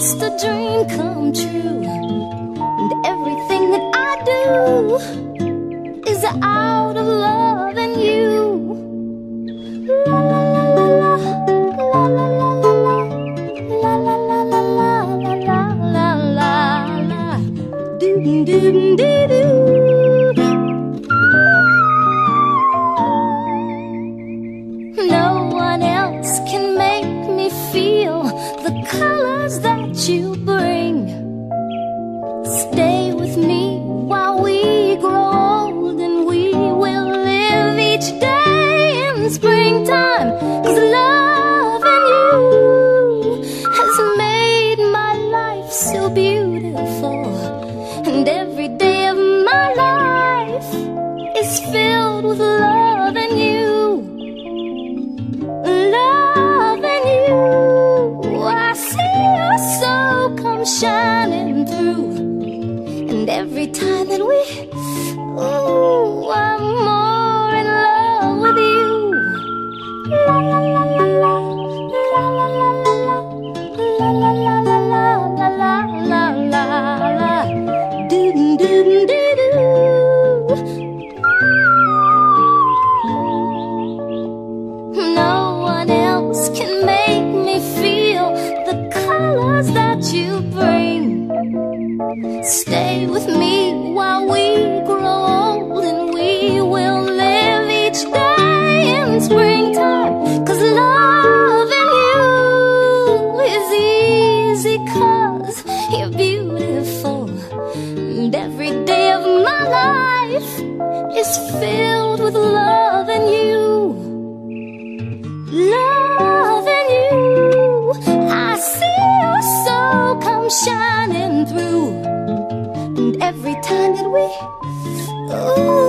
dream come true. And everything that I do is out of love and you. La la la la la, la la la la la, la la la la la la la la. No one else can make me feel the colors that you bring. Stay with me while we grow old and we will live each day in springtime. Cause loving you has made my life so beautiful. And every day of my life is filled with love and you. Through. And every time that we, ooh, I'm more Stay with me while we grow old and we will live each day in springtime. Cause loving you is easy cause you're beautiful. And every day of my life is filled with love and you. Love Loving you, I see your soul come shining through. Every time that we, ooh,